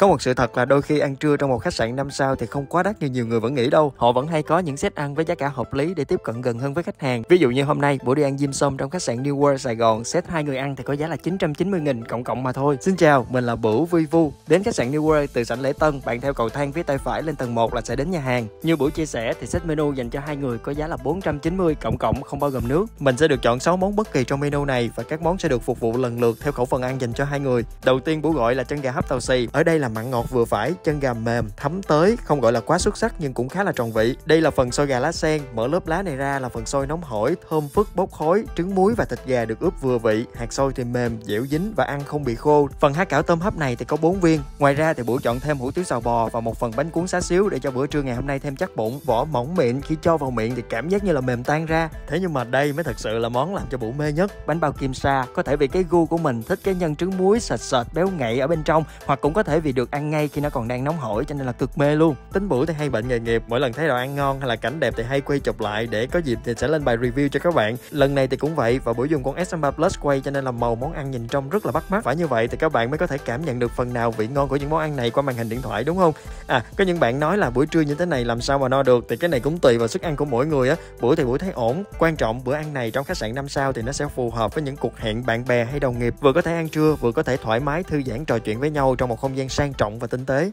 Có một sự thật là đôi khi ăn trưa trong một khách sạn 5 sao thì không quá đắt như nhiều người vẫn nghĩ đâu. Họ vẫn hay có những set ăn với giá cả hợp lý để tiếp cận gần hơn với khách hàng. Ví dụ như hôm nay, buổi đi ăn dim sum trong khách sạn New World Sài Gòn, set hai người ăn thì có giá là 990 nghìn cộng cộng mà thôi. Xin chào, mình là Bửu Vi Vu. Đến khách sạn New World từ sảnh lễ tân, bạn theo cầu thang phía tay phải lên tầng 1 là sẽ đến nhà hàng. Như Bửu chia sẻ thì set menu dành cho hai người có giá là 490 cộng cộng không bao gồm nước. Mình sẽ được chọn 6 món bất kỳ trong menu này và các món sẽ được phục vụ lần lượt theo khẩu phần ăn dành cho hai người. Đầu tiên Bửu gọi là chân gà hấp tàu xì. Ở đây là mặn ngọt vừa phải, chân gà mềm, thấm tới, không gọi là quá xuất sắc nhưng cũng khá là tròn vị. Đây là phần xôi gà lá sen, mở lớp lá này ra là phần xôi nóng hổi, thơm phức bốc khói, trứng muối và thịt gà được ướp vừa vị, hạt xôi thì mềm, dẻo dính và ăn không bị khô. Phần há cảo tôm hấp này thì có 4 viên. Ngoài ra thì bữa chọn thêm hủ tiếu xào bò và một phần bánh cuốn xá xíu để cho bữa trưa ngày hôm nay thêm chắc bụng, vỏ mỏng mịn khi cho vào miệng thì cảm giác như là mềm tan ra. Thế nhưng mà đây mới thật sự là món làm cho bụng mê nhất. Bánh bao kim sa có thể vì cái gu của mình thích cái nhân trứng muối sệt sệt béo ngậy ở bên trong hoặc cũng có thể vì được ăn ngay khi nó còn đang nóng hổi, cho nên là cực mê luôn. Tính bữa thì hay bệnh nghề nghiệp, mỗi lần thấy đồ ăn ngon hay là cảnh đẹp thì hay quay chụp lại để có dịp thì sẽ lên bài review cho các bạn. Lần này thì cũng vậy, và bữa dùng con S3 Plus quay cho nên là màu món ăn nhìn trông rất là bắt mắt. Phải như vậy thì các bạn mới có thể cảm nhận được phần nào vị ngon của những món ăn này qua màn hình điện thoại, đúng không? À có những bạn nói là buổi trưa như thế này làm sao mà no được, thì cái này cũng tùy vào sức ăn của mỗi người á. Bữa thì buổi thấy ổn, quan trọng bữa ăn này trong khách sạn 5 sao thì nó sẽ phù hợp với những cuộc hẹn bạn bè hay đồng nghiệp. Vừa có thể ăn trưa, vừa có thể thoải mái thư giãn trò chuyện với nhau trong một không gian sang trọng và tinh tế.